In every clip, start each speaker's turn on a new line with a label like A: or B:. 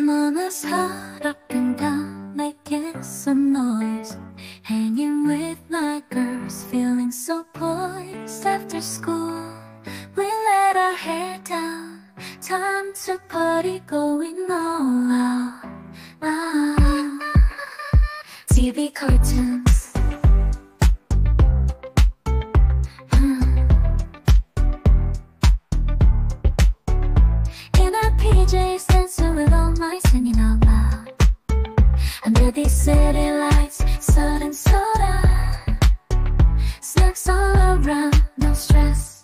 A: Mama's sat up and down making some noise. Hanging with my girls, feeling so poised After school, we let our hair down Time to party, going all out. Ah. TV cartoon. City lights, sudden soda. Snacks all around, no stress,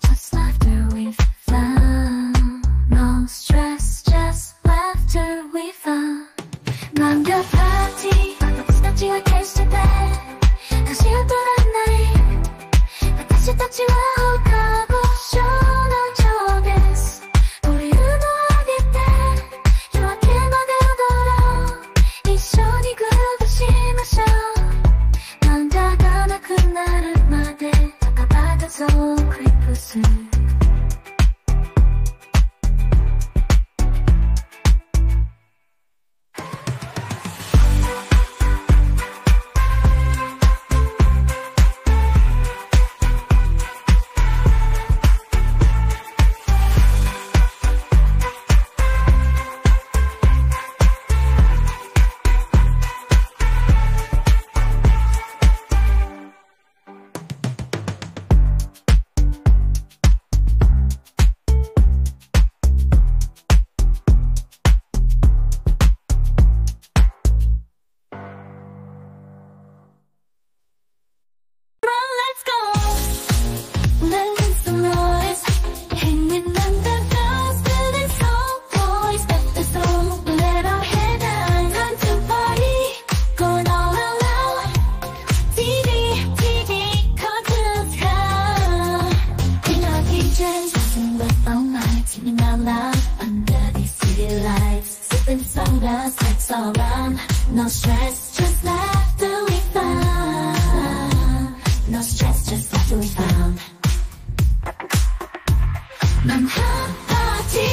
A: singing out loud under these city lights. Sipping soda, sex all around. No stress, just laughter we found. No stress, just laughter we found. manhattan party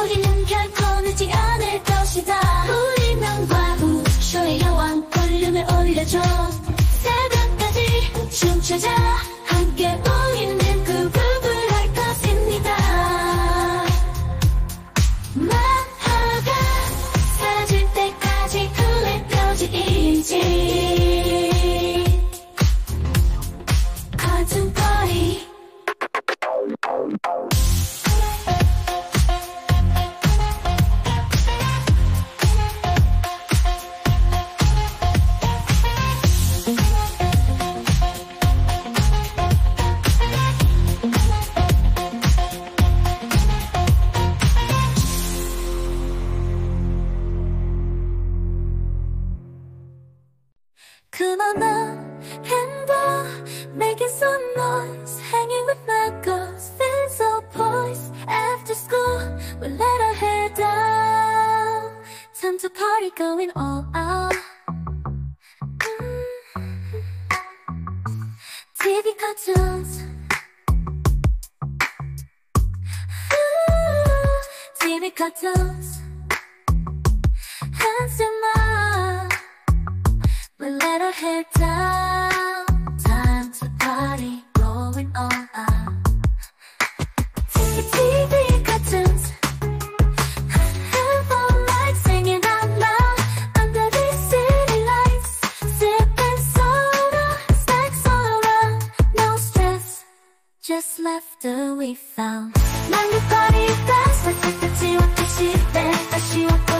A: 우리는 결코 늦지 않을 것이다 우리 명과 우쇼의 여왕 볼륨을 올려줘 we let our hair down time to party going all out. TV cartoons TV cartoons hands in my we let our hair down. just laughter we found. 난 그 party fast, let's get the what the shit there. 다시 왔더란 날. 다시 같이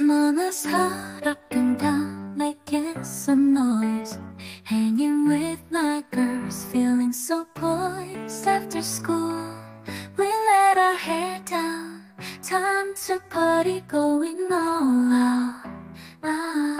A: Come on, let's up and down, making some noise. Hanging with my girls, feeling so poised after school. We let our hair down, time to party, going all out. Ah.